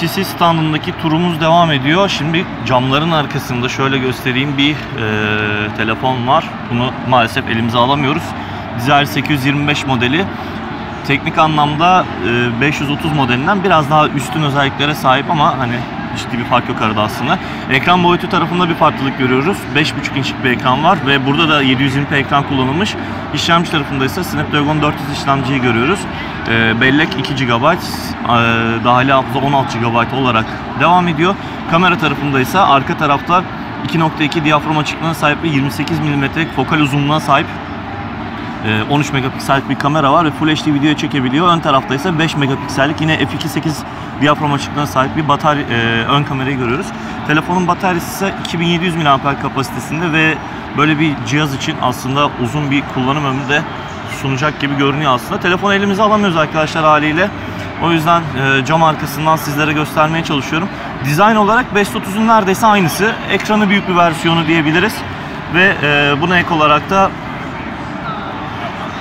HTC standındaki turumuz devam ediyor. Şimdi camların arkasında şöyle göstereyim bir e, telefon var. Bunu maalesef elimize alamıyoruz. Dizel 825 modeli. Teknik anlamda e, 530 modelinden biraz daha üstün özelliklere sahip ama hani ciddi bir fark yok arada aslında. Ekran boyutu tarafında bir farklılık görüyoruz. 5.5 inçlik bir ekran var ve burada da 720p ekran kullanılmış. İşlemci tarafında ise Snapdragon 400 işlemciyi görüyoruz. E, bellek 2 GB, e, dahili hafıza 16 GB olarak devam ediyor. Kamera tarafında ise arka tarafta 2.2 diyafram açıklığına sahip ve 28 mm fokal uzunluğuna sahip 13 megapiksellik bir kamera var ve Full HD video çekebiliyor. Ön tarafta ise 5 megapiksellik yine f2.8 diyafram açıklığına sahip bir batarya e, ön kamerayı görüyoruz. Telefonun bataryası ise 2700 mAh kapasitesinde ve böyle bir cihaz için aslında uzun bir kullanım ömrü de sunacak gibi görünüyor aslında. Telefonu elimize alamıyoruz arkadaşlar haliyle. O yüzden e, cam arkasından sizlere göstermeye çalışıyorum. Dizayn olarak 530'un neredeyse aynısı. Ekranı büyük bir versiyonu diyebiliriz. Ve e, buna ek olarak da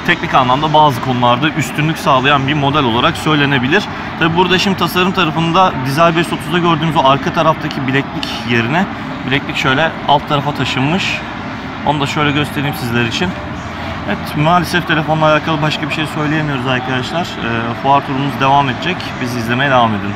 teknik anlamda bazı konularda üstünlük sağlayan bir model olarak söylenebilir. Tabi burada şimdi tasarım tarafında Dizel 530'da gördüğümüz o arka taraftaki bileklik yerine bileklik şöyle alt tarafa taşınmış. Onu da şöyle göstereyim sizler için. Evet maalesef telefonla alakalı başka bir şey söyleyemiyoruz arkadaşlar. E, fuar turumuz devam edecek. Bizi izlemeye devam edin.